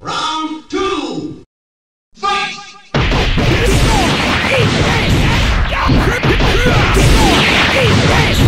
Round two. Fight! Bow